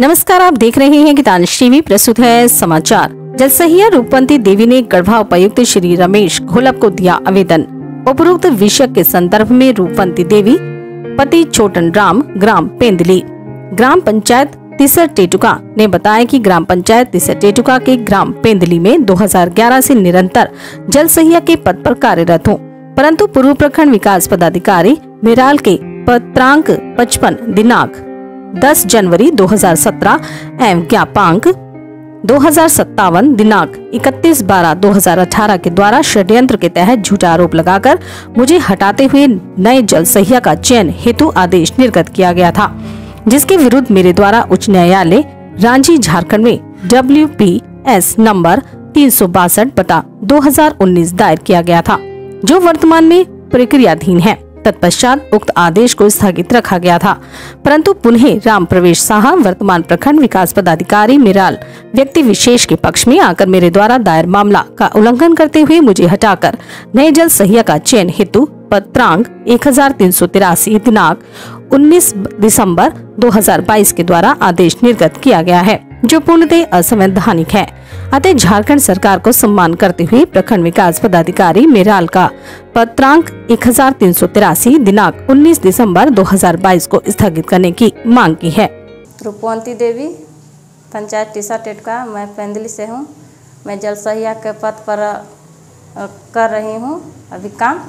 नमस्कार, आप देख रहे हैं गीतांश टीवी, प्रस्तुत है समाचार। जलसहिया रूपवंती देवी ने गढ़वा उपायुक्त श्री रमेश घोलप को दिया आवेदन। उपरोक्त विषय के संदर्भ में रूपवंती देवी, पति छोटन राम, ग्राम पेंदली। ग्राम पंचायत तिसर टेटुका ने बताया कि ग्राम पंचायत तिसर टेटुका के ग्राम पेंदली में 2011 से निरंतर जल सहिया के पद पर कार्यरत हूँ। परंतु पूर्व प्रखंड विकास पदाधिकारी, मिराल के पत्रांक 55 दिनांक 10 जनवरी 2017 एवं ज्ञापांक दो दिनांक 31 बारह 2018 के द्वारा षड्यंत्र के तहत झूठा आरोप लगाकर मुझे हटाते हुए नए जल सहिया का चयन हेतु आदेश निर्गत किया गया था, जिसके विरुद्ध मेरे द्वारा उच्च न्यायालय रांची, झारखंड में डब्ल्यू पी एस नंबर तीन सौ बासठ बटा दो दायर किया गया था, जो वर्तमान में प्रक्रियाधीन है। तत्पश्चात उक्त आदेश को स्थगित रखा गया था। परंतु पुनः राम प्रवेश साहा, वर्तमान प्रखंड विकास पदाधिकारी मिराल, व्यक्ति विशेष के पक्ष में आकर मेरे द्वारा दायर मामला का उल्लंघन करते हुए मुझे हटाकर नए जल सहिया का चयन हेतु पत्रांक एक दिनांक 19 दिसंबर 2022 के द्वारा आदेश निर्गत किया गया है। जो पूर्णतः असंवैधानिक है। अतः झारखंड सरकार को सम्मान करते हुए प्रखंड विकास पदाधिकारी मेराल का पत्रांक एक दिनांक 19 दिसंबर 2022 को स्थगित करने की मांग की है। रूपवंती देवी, पंचायत टीसा टेटका मैं पेंदली से हूँ। मैं जल सहिया के पद पर कर रही हूँ। अभी काम।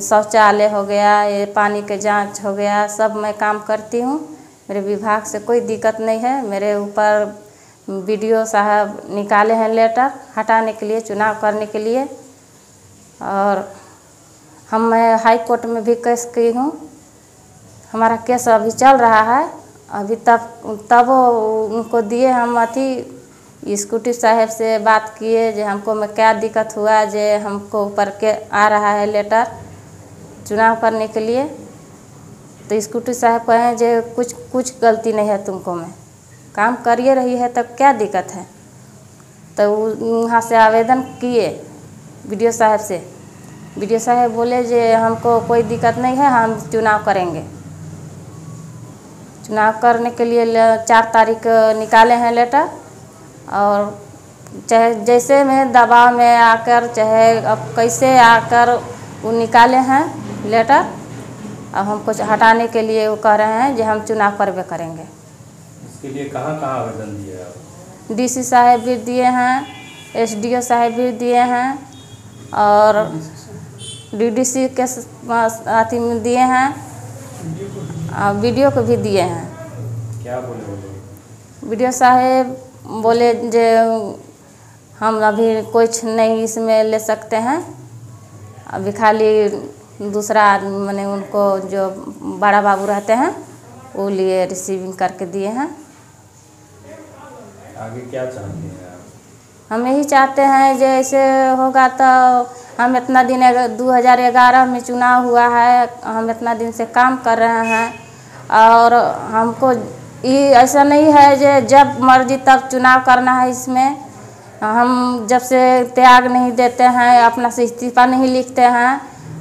शौचालय हो गया, ये पानी के जाँच हो गया, सब मैं काम करती हूँ। मेरे विभाग से कोई दिक्कत नहीं है। मेरे ऊपर वीडियो साहब निकाले हैं लेटर हटाने के लिए, चुनाव करने के लिए। और हम, मैं हाई कोर्ट में भी केस की हूँ। हमारा केस अभी चल रहा है। अभी तब तब उनको दिए हम अथी स्कूटी साहब से बात किए जे हमको में क्या दिक्कत हुआ, जे हमको ऊपर के आ रहा है लेटर चुनाव करने के लिए। तो स्कूटी साहब कहें जे कुछ कुछ गलती नहीं है तुमको में। काम करिए रही है तब क्या दिक्कत है? तो वहाँ से आवेदन किए वीडियो साहब से। वीडियो साहब बोले जे, हमको कोई दिक्कत नहीं है, हम चुनाव करेंगे। चुनाव करने के लिए चार तारीख निकाले हैं लेटर। और चाहे जैसे में दबाव में आकर, चाहे अब कैसे आकर वो निकाले हैं लेटर। अब हमको हटाने के लिए वो कह रहे हैं जो हम चुनाव करवे करेंगे। इसके लिए कहाँ कहाँ आवेदन दिए डी सी साहब भी दिए हैं एस डी ओ साहब भी दिए हैं और डीडीसी के स- अथी में दिए हैं और बी डी ओ को भी दिए हैं। क्या बोले वो लोग? वीडियो साहेब बोले जे हम अभी कुछ नहीं इसमें ले सकते हैं। अभी खाली दूसरा आदमी मैंने उनको जो बड़ा बाबू रहते हैं वो लिए रिसीविंग करके दिए हैं। आगे क्या चाहते हैं हम यही चाहते हैं जैसे होगा तो हम इतना दिन दो हज़ार ग्यारह में चुनाव हुआ है हम इतना दिन से काम कर रहे हैं। और हमको ये ऐसा नहीं है जो जब मर्ज़ी तब चुनाव करना है इसमें। हम जब से त्याग नहीं देते हैं अपना से इस्तीफा नहीं लिखते हैं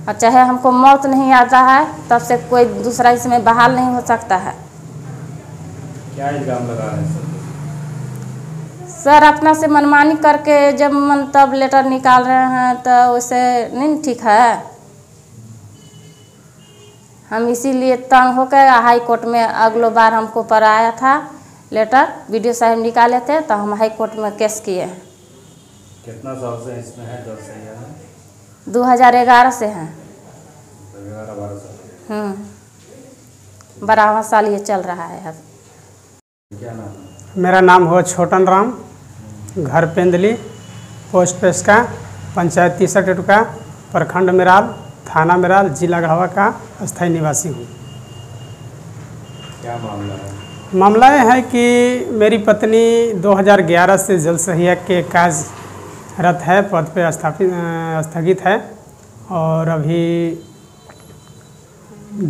और चाहे हमको मौत नहीं आता है तब से कोई दूसरा इसमें बहाल नहीं हो सकता है। क्या इल्ज़ाम लगा रहे हैं सर? सर अपना से मनमानी करके जब मन तब लेटर निकाल रहे हैं तो वैसे नहीं ठीक है। हम इसीलिए तंग होकर हाई कोर्ट में अगलो बार हमको पर आया था लेटर वीडियो साहब निकाले थे तो हम हाई कोर्ट में केस किए हैं। कितना साल से इसमें है में दो हज़ार ग्यारह से हैं। बारह साल हम्म। बारहवा साल ये चल रहा है अब। क्या नाम है? मेरा नाम हुआ छोटन राम। घर पेंदली पोस्ट पेस्का पंचायत तीसरा टेटुका प्रखंड मेराल थाना मेराल जिला गढ़वा का स्थायी निवासी हूँ। क्या मामला है? मामला यह है कि मेरी पत्नी 2011 से जल सहिया के कार्यरत है पद पे स्थापित स्थगित है और अभी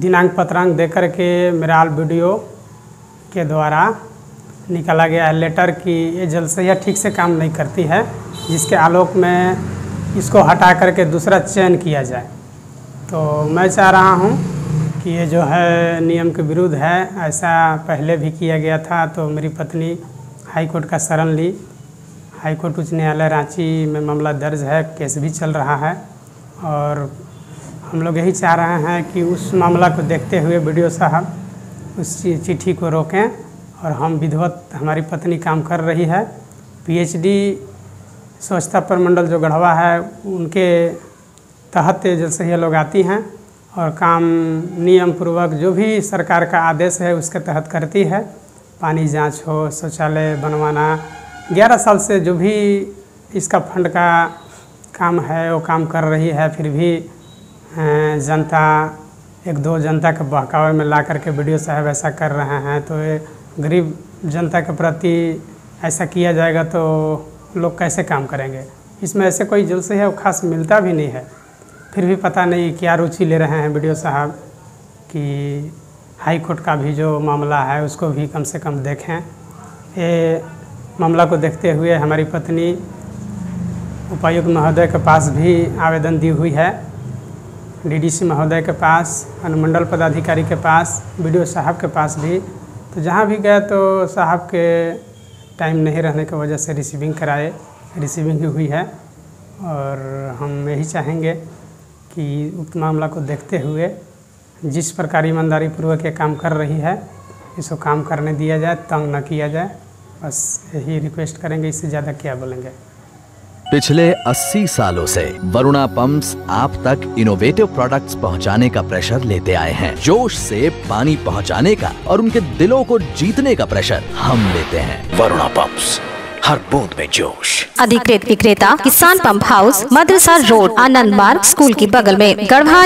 दिनांक पत्रांक दे कर के मेराल वीडियो के द्वारा निकाला गया है। लेटर कि ये जल सहिया ठीक से काम नहीं करती है, जिसके आलोक में इसको हटा करके दूसरा चयन किया जाए। तो मैं चाह रहा हूँ कि ये जो है नियम के विरुद्ध है, ऐसा पहले भी किया गया था तो मेरी पत्नी हाई कोर्ट का शरण ली। हाई कोर्ट उच्च न्यायालय रांची में मामला दर्ज है, केस भी चल रहा है। और हम लोग यही चाह रहे हैं कि उस मामला को देखते हुए वीडियो साहब उस चिट्ठी को रोकें और हम विधवत हमारी पत्नी काम कर रही है। पीएचडी स्वच्छता प्रमंडल जो गढ़वा है, उनके तहत जल सही लोग आती हैं और काम नियम पूर्वक जो भी सरकार का आदेश है, उसके तहत करती है। पानी जाँच हो, शौचालय बनवाना ग्यारह साल से जो भी इसका फंड का काम है, वो काम कर रही है, फिर भी जनता, एक दो जनता के बहकावे में ला करके वीडियो साहब ऐसा कर रहे हैं तो ये गरीब जनता के प्रति ऐसा किया जाएगा तो लोग कैसे काम करेंगे? इसमें ऐसे कोई जल से है, वो खास मिलता भी नहीं है। फिर भी पता नहीं क्या रुचि ले रहे हैं वीडियो साहब कि हाई कोर्ट का भी जो मामला है, उसको भी कम से कम देखें। ये मामला को देखते हुए हमारी पत्नी उपायुक्त महोदय के पास भी आवेदन दी हुई है। डीडीसी महोदय के पास, अनुमंडल पदाधिकारी के पास वीडियो साहब के पास भी। तो जहाँ भी गए तो साहब के टाइम नहीं रहने की वजह से रिसीविंग कराए, रिसीविंग हुई है। और हम यही चाहेंगे कि उक्त मामला को देखते हुए जिस प्रकार ईमानदारी पूर्वक ये काम कर रही है, इसको काम करने दिया जाए, तंग न किया जाए। बस यही रिक्वेस्ट करेंगे इससे ज़्यादा क्या बोलेंगे? पिछले 80 सालों से वरुणा पंप्स आप तक इनोवेटिव प्रोडक्ट्स पहुँचाने का प्रेशर लेते आए हैं। जोश से पानी पहुँचाने का और उनके दिलों को जीतने का प्रेशर हम लेते हैं। वरुणा पंप्स हर बूंद में जोश। अधिकृत विक्रेता किसान पंप हाउस मदरसा रोड आनंद मार्ग स्कूल के बगल में गढ़वा